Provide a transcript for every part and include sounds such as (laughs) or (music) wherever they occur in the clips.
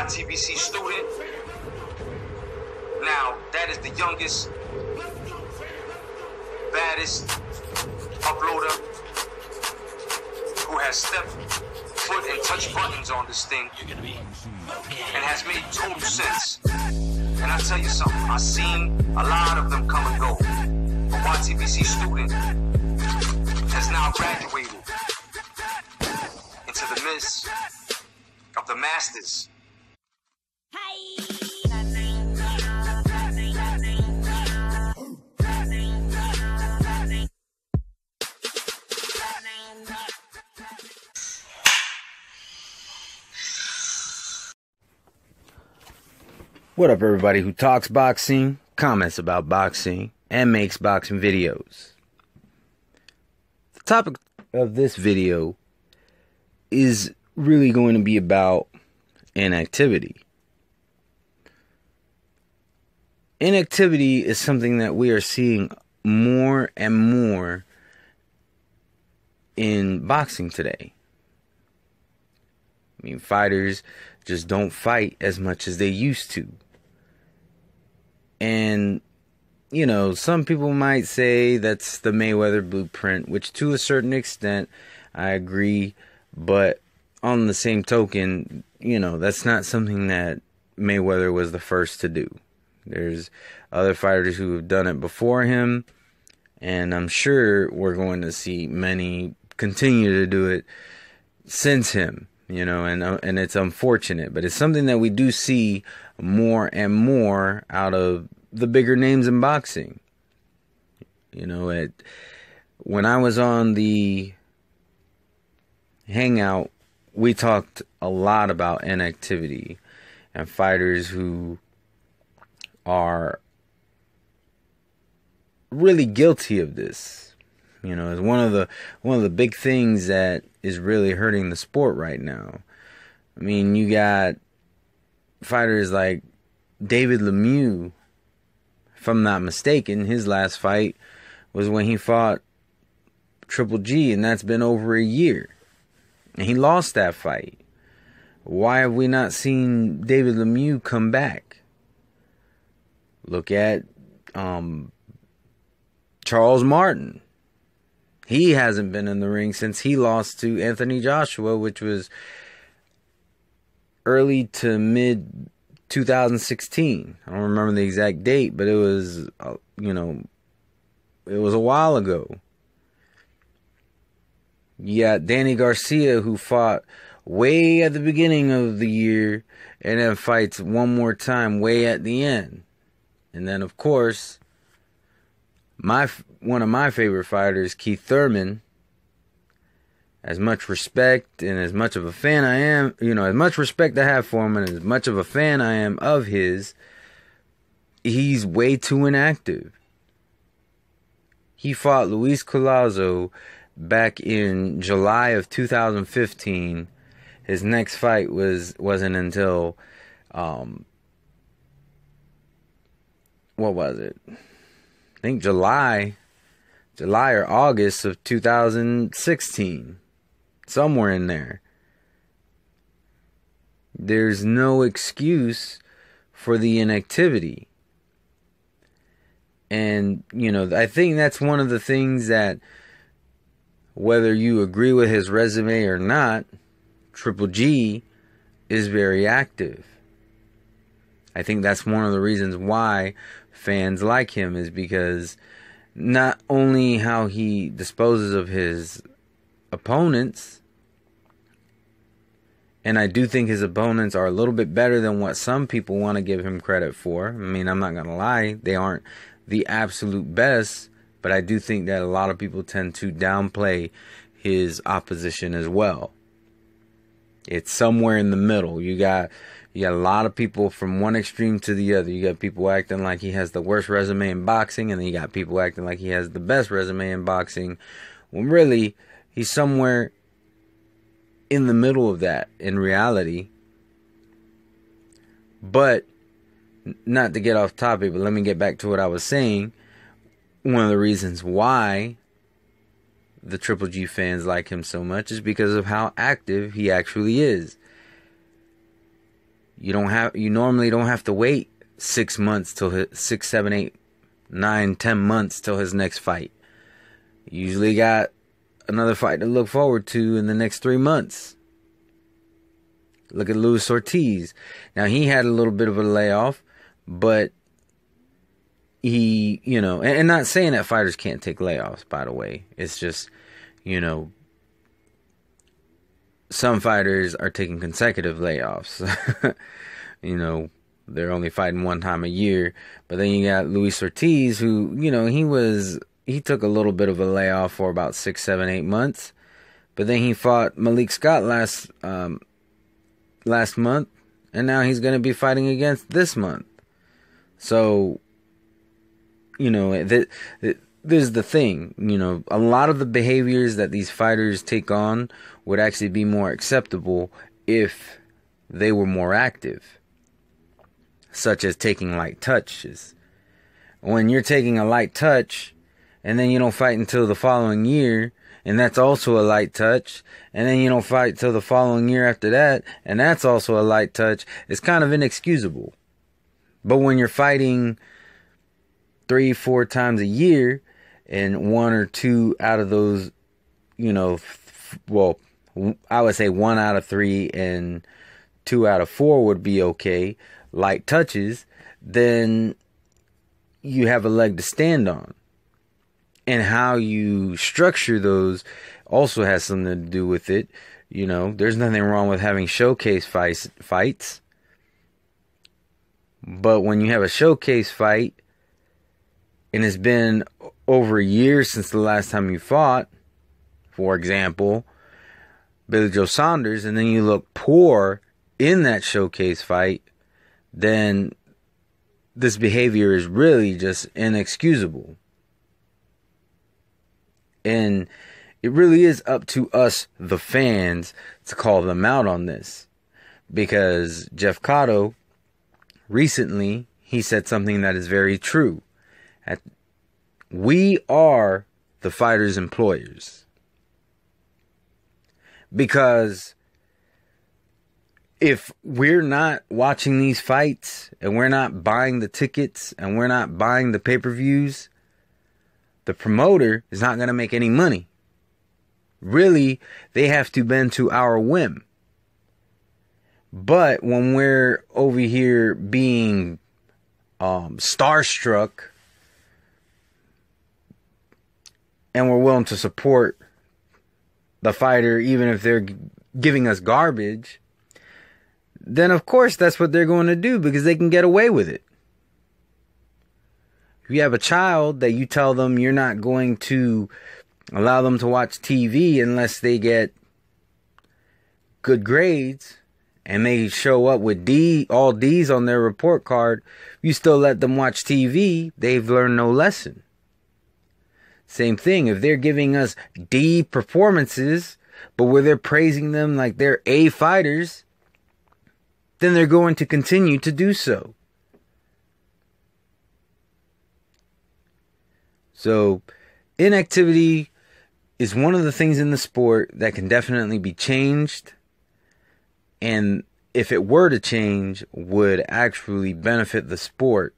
YTBC student. Now, that is the youngest, baddest uploader who has stepped foot and touched buttons on this thing and has made total sense. And I tell you something, I've seen a lot of them come and go. But YTBC student has now graduated into the midst of the masters. What up, everybody who talks boxing, comments about boxing, and makes boxing videos? The topic of this video is really going to be about inactivity. Inactivity is something that we are seeing more and more in boxing today. I mean, fighters just don't fight as much as they used to. And, you know, some people might say that's the Mayweather blueprint, which to a certain extent I agree. But on the same token, you know, that's not something that Mayweather was the first to do. There's other fighters who have done it before him. And I'm sure we're going to see many continue to do it since him you know, and uh, and it's unfortunate, but it's something that we do see more and more out of the bigger names in boxing. You know, it when I was on the hangout, we talked a lot about inactivity and fighters who are really guilty of this you know, is one of the one of the big things that is really hurting the sport right now. I mean, you got fighters like David Lemieux, if I'm not mistaken, his last fight was when he fought Triple G, and that's been over a year. And he lost that fight. Why have we not seen David Lemieux come back? Look at um, Charles Martin he hasn't been in the ring since he lost to Anthony Joshua, which was early to mid 2016. I don't remember the exact date, but it was, uh, you know, it was a while ago. Got Danny Garcia, who fought way at the beginning of the year and then fights one more time way at the end. And then, of course, my one of my favorite fighters, Keith Thurman. As much respect and as much of a fan I am, you know, as much respect I have for him and as much of a fan I am of his, he's way too inactive. He fought Luis Collazo back in July of 2015. His next fight was wasn't until um, what was it? I think July, July or August of 2016, somewhere in there. There's no excuse for the inactivity. And, you know, I think that's one of the things that, whether you agree with his resume or not, Triple G is very active. I think that's one of the reasons why fans like him is because not only how he disposes of his opponents, and I do think his opponents are a little bit better than what some people want to give him credit for. I mean, I'm not going to lie, they aren't the absolute best, but I do think that a lot of people tend to downplay his opposition as well. It's somewhere in the middle. You got you got a lot of people from one extreme to the other. You got people acting like he has the worst resume in boxing, and then you got people acting like he has the best resume in boxing. When really, he's somewhere in the middle of that in reality. But, not to get off topic, but let me get back to what I was saying. One of the reasons why the Triple G fans like him so much is because of how active he actually is You don't have you normally don't have to wait six months till his, six, seven, eight, nine, ten months till his next fight. You usually got another fight to look forward to in the next three months. Look at Luis Ortiz. Now he had a little bit of a layoff, but he, you know, and, and not saying that fighters can't take layoffs, by the way. It's just, you know, some fighters are taking consecutive layoffs. (laughs) you know, they're only fighting one time a year. But then you got Luis Ortiz, who, you know, he was, he took a little bit of a layoff for about six, seven, eight months. But then he fought Malik Scott last, um, last month. And now he's going to be fighting against this month. So, you know, that, this is the thing, you know, a lot of the behaviors that these fighters take on would actually be more acceptable if they were more active, such as taking light touches. When you're taking a light touch and then you don't fight until the following year, and that's also a light touch, and then you don't fight till the following year after that, and that's also a light touch, it's kind of inexcusable. But when you're fighting three, four times a year, and one or two out of those, you know, f- well, I would say one out of three and two out of four would be okay, light touches, then you have a leg to stand on. And how you structure those also has something to do with it. You know, there's nothing wrong with having showcase fights, fights. But when you have a showcase fight and it's been over a year since the last time you fought, for example, Billy Joe Saunders, and then you look poor in that showcase fight, then this behavior is really just inexcusable. And it really is up to us, the fans, to call them out on this. Because Jeff Cotto, recently, he said something that is very true. At we are the fighters' employers. Because if we're not watching these fights and we're not buying the tickets and we're not buying the pay per views, the promoter is not going to make any money. Really, they have to bend to our whim. But when we're over here being um, starstruck and we're willing to support the fighter even if they're giving us garbage, then of course that's what they're going to do because they can get away with it. If you have a child that you tell them you're not going to allow them to watch TV unless they get good grades and they show up with D all D's on their report card, you still let them watch TV, they've learned no lesson. Same thing. If they're giving us D performances, but where they're praising them like they're A fighters, then they're going to continue to do so. So, inactivity is one of the things in the sport that can definitely be changed. And if it were to change, would actually benefit the sport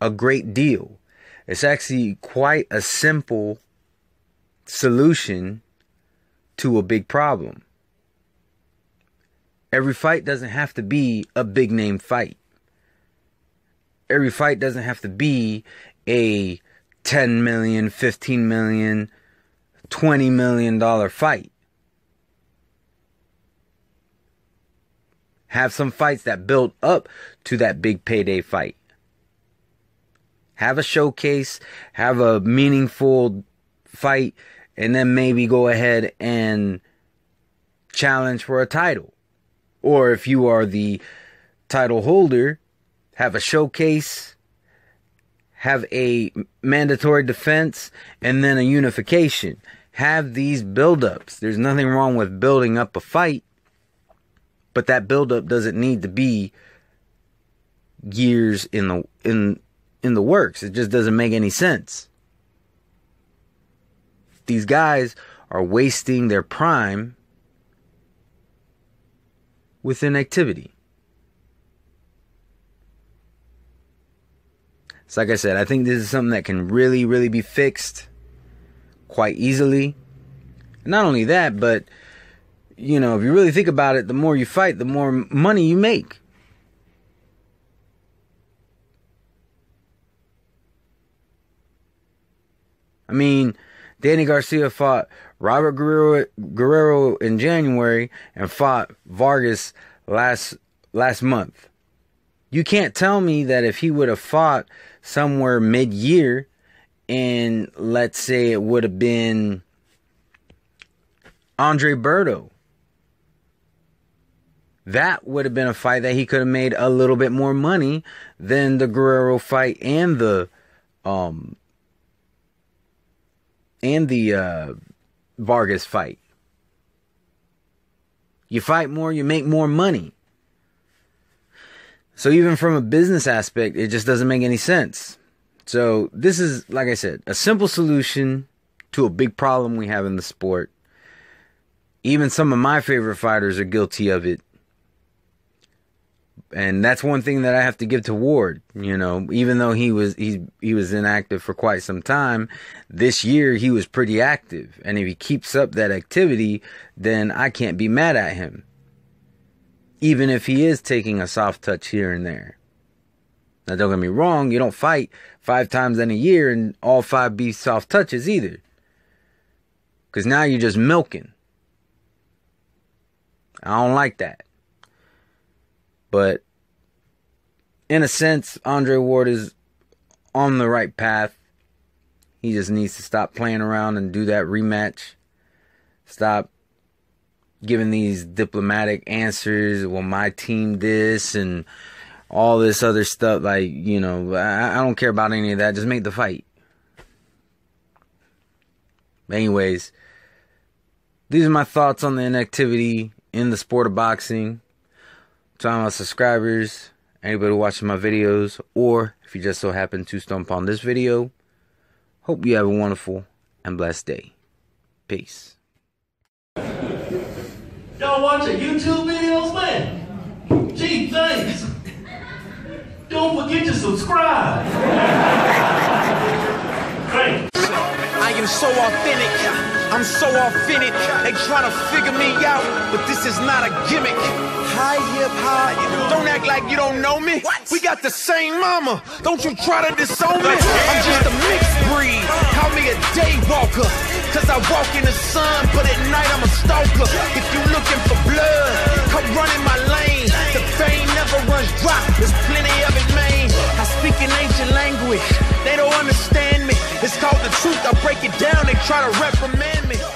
a great deal. It's actually quite a simple solution to a big problem. Every fight doesn't have to be a big name fight. Every fight doesn't have to be a 10 million, 15 million, 20 million dollar fight. Have some fights that build up to that big payday fight have a showcase, have a meaningful fight, and then maybe go ahead and challenge for a title. Or if you are the title holder, have a showcase, have a mandatory defense, and then a unification. Have these build-ups. There's nothing wrong with building up a fight, but that build-up doesn't need to be years in the in in the works. It just doesn't make any sense. These guys are wasting their prime with inactivity. So, like I said, I think this is something that can really, really be fixed quite easily. Not only that, but you know, if you really think about it, the more you fight, the more money you make. I mean, Danny Garcia fought Robert Guerrero, Guerrero in January and fought Vargas last last month. You can't tell me that if he would have fought somewhere mid-year and let's say it would have been Andre Berto that would have been a fight that he could have made a little bit more money than the Guerrero fight and the um and the uh Vargas fight. You fight more, you make more money. So even from a business aspect, it just doesn't make any sense. So this is like I said, a simple solution to a big problem we have in the sport. Even some of my favorite fighters are guilty of it and that's one thing that I have to give to Ward. You know, even though he was he he was inactive for quite some time, this year he was pretty active, and if he keeps up that activity, then I can't be mad at him. Even if he is taking a soft touch here and there. Now, don't get me wrong, you don't fight five times in a year and all five be soft touches either. Because now you're just milking. I don't like that. But in a sense, Andre Ward is on the right path. He just needs to stop playing around and do that rematch. Stop giving these diplomatic answers. Well, my team this and all this other stuff. Like, you know, I, I don't care about any of that. Just make the fight. Anyways, these are my thoughts on the inactivity in the sport of boxing to all my subscribers, anybody watching my videos, or if you just so happen to stump on this video, hope you have a wonderful and blessed day. Peace. Y'all watching YouTube videos, man? Gee, thanks. Don't forget to subscribe. (laughs) Thanks. I am so authentic. I'm so authentic. They trying to figure me out, but this is not a gimmick. Hi, hip hop. Don't act like you don't know me. What? We got the same mama. Don't you try to disown me. I'm just a mixed breed. Call me a day walker. Cause I walk in the sun, but at night I'm a stalker. If you looking for blood, come run in my lane. The fame never runs dry. There's plenty of it, man. I speak an ancient language. They don't understand me. It's called the truth. I break it down. They try to reprimand me.